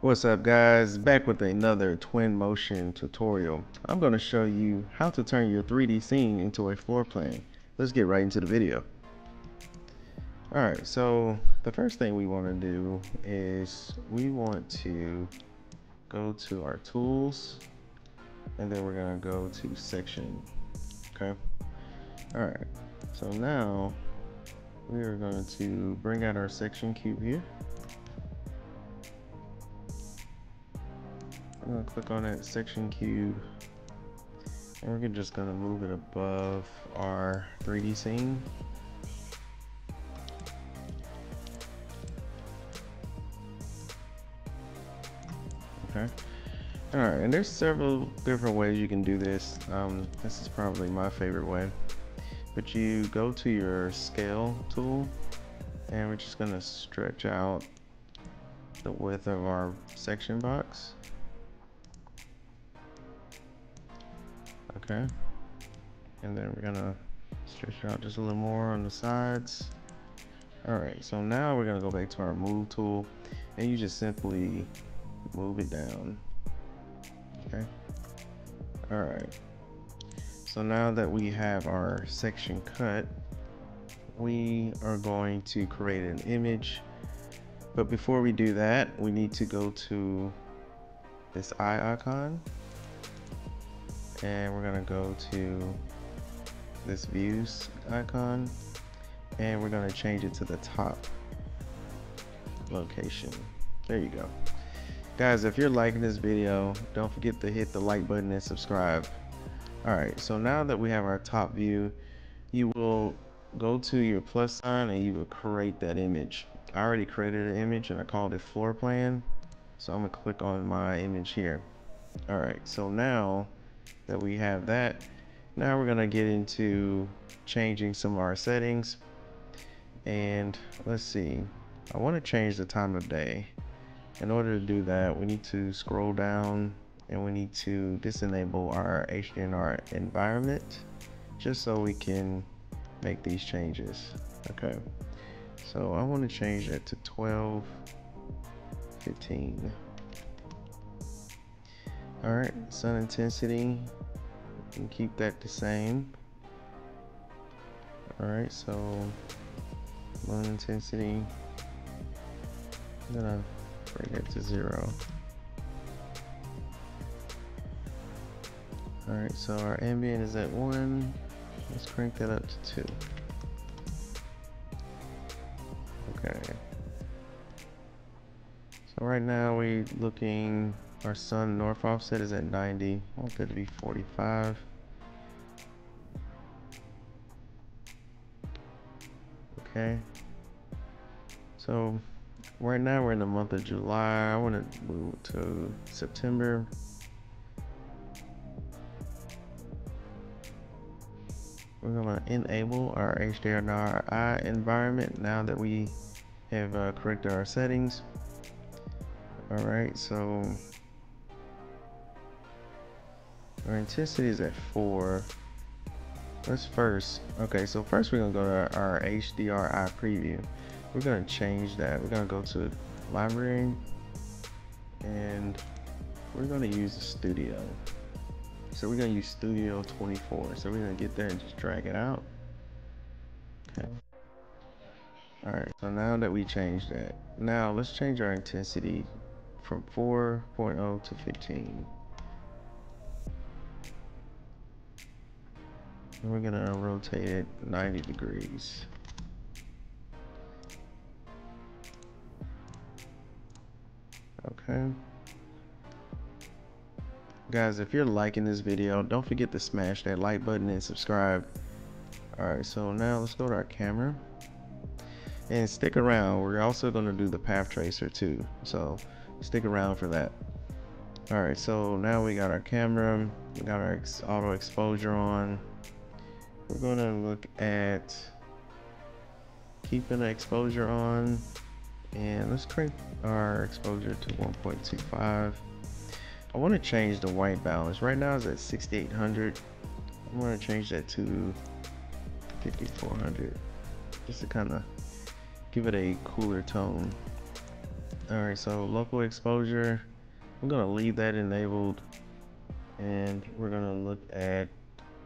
What's up guys, back with another Twinmotion tutorial. I'm going to show you how to turn your 3D scene into a floor plan. Let's get right into the video. Alright, so the first thing we want to do is we want to go to our tools and then we're going to go to section. Okay. Alright, so now we are going to bring out our section cube here. I'm gonna click on that section cube and we're just gonna move it above our 3D scene. Okay. All right, and there's several different ways you can do this. Um, this is probably my favorite way. But you go to your scale tool and we're just gonna stretch out the width of our section box. Okay. And then we're gonna stretch out just a little more on the sides. All right, so now we're gonna go back to our move tool and you just simply move it down. Okay. All right. So now that we have our section cut, we are going to create an image. But before we do that, we need to go to this eye icon and we're gonna go to this views icon. And we're gonna change it to the top location. There you go. Guys if you're liking this video don't forget to hit the like button and subscribe. Alright so now that we have our top view you will go to your plus sign and you will create that image. I already created an image and I called it floor plan. So I'm gonna click on my image here. Alright so now that we have that. Now we're gonna get into changing some of our settings. And let's see, I wanna change the time of day. In order to do that, we need to scroll down and we need to disenable our HDR environment just so we can make these changes. Okay, so I want to change that to 12, 15. All right, sun intensity, and keep that the same. All right, so moon intensity, I'm gonna bring it to zero. All right, so our ambient is at one. Let's crank that up to two. Okay. So right now we're looking our sun north offset is at 90. I want that to be 45. Okay. So right now we're in the month of July. I want to move to September. We're gonna enable our HDRI environment now that we have uh, corrected our settings. All right, so our intensity is at four. Let's first, okay, so first we're gonna go to our HDRI preview. We're gonna change that. We're gonna go to library and we're gonna use the studio. So we're gonna use Studio 24. So we're gonna get there and just drag it out. Okay. All right, so now that we changed that, now let's change our intensity from 4.0 to 15. And we're gonna rotate it 90 degrees. Okay. Guys, if you're liking this video, don't forget to smash that like button and subscribe. Alright, so now let's go to our camera. And stick around, we're also gonna do the path tracer too. So stick around for that. Alright, so now we got our camera, we got our auto exposure on we're going to look at keeping the exposure on and let's crank our exposure to 1.25 I want to change the white balance. Right now it's at 6800 I'm going to change that to 5400 just to kind of give it a cooler tone. All right so local exposure I'm gonna leave that enabled and we're gonna look at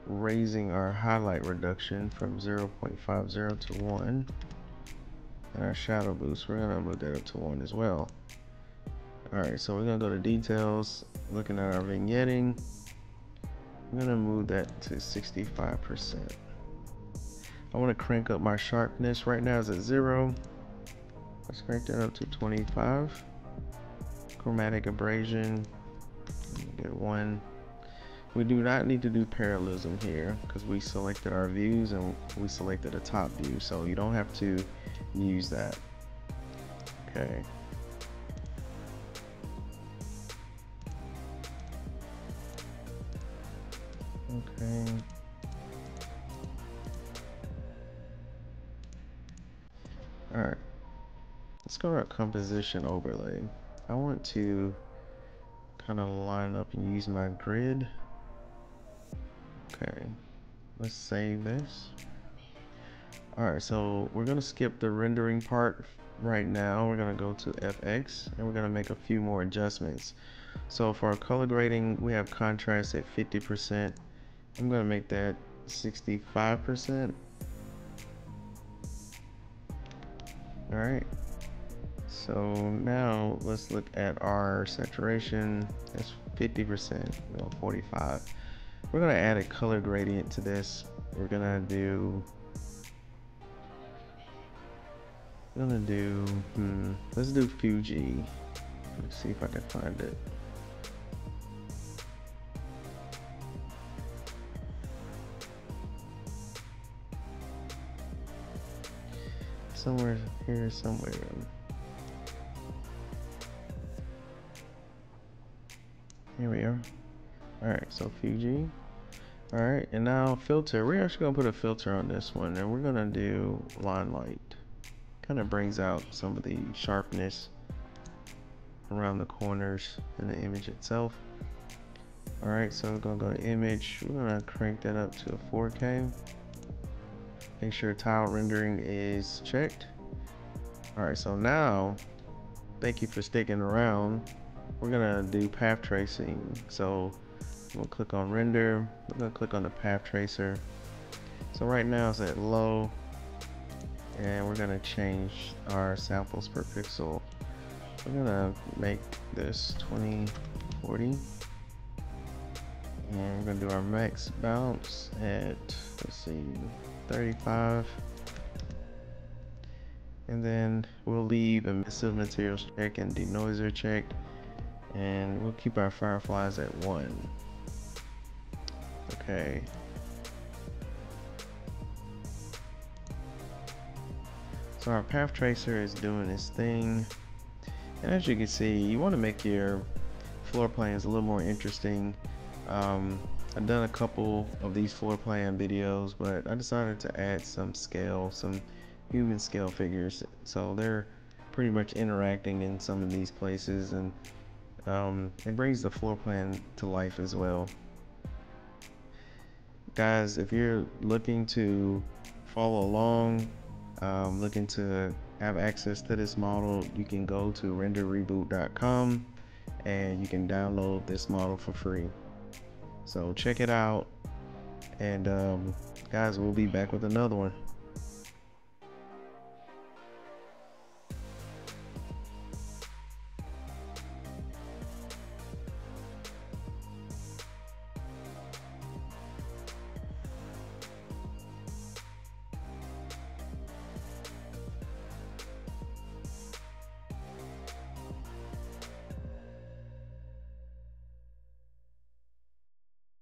raising our highlight reduction from 0.50 to 1 and our shadow boost we're gonna move that up to 1 as well. Alright so we're gonna go to details looking at our vignetting. I'm gonna move that to 65% I want to crank up my sharpness. Right now is at 0 let's crank that up to 25 chromatic aberration. Get one we do not need to do parallelism here because we selected our views and we selected a top view so you don't have to use that. Okay. Okay. All right let's go to our composition overlay. I want to kind of line up and use my grid Okay, let's save this. Alright, so we're going to skip the rendering part right now. We're going to go to FX and we're going to make a few more adjustments. So for our color grading, we have contrast at 50%. I'm going to make that 65%. Alright, so now let's look at our saturation. That's 50%, well, 45. We're gonna add a color gradient to this. We're gonna do we're gonna do hmm, let's do Fuji. Let's see if I can find it. Somewhere here, somewhere. Here we are. Alright, so Fuji. Alright, and now filter. We're actually going to put a filter on this one, and we're going to do line light. Kind of brings out some of the sharpness around the corners in the image itself. Alright, so we're going to go to image. We're going to crank that up to a 4K. Make sure tile rendering is checked. Alright, so now, thank you for sticking around. We're going to do path tracing. So We'll click on render. We're gonna click on the path tracer. So right now it's at low and we're gonna change our samples per pixel. We're gonna make this 2040 and we're gonna do our max bounce at let's see 35 and then we'll leave emissive materials check and denoiser checked and we'll keep our fireflies at one Okay. So our path tracer is doing its thing. And as you can see, you want to make your floor plans a little more interesting. Um, I've done a couple of these floor plan videos, but I decided to add some scale, some human scale figures. So they're pretty much interacting in some of these places and um, it brings the floor plan to life as well guys if you're looking to follow along um, looking to have access to this model you can go to renderreboot.com and you can download this model for free. So check it out. And um, guys we'll be back with another one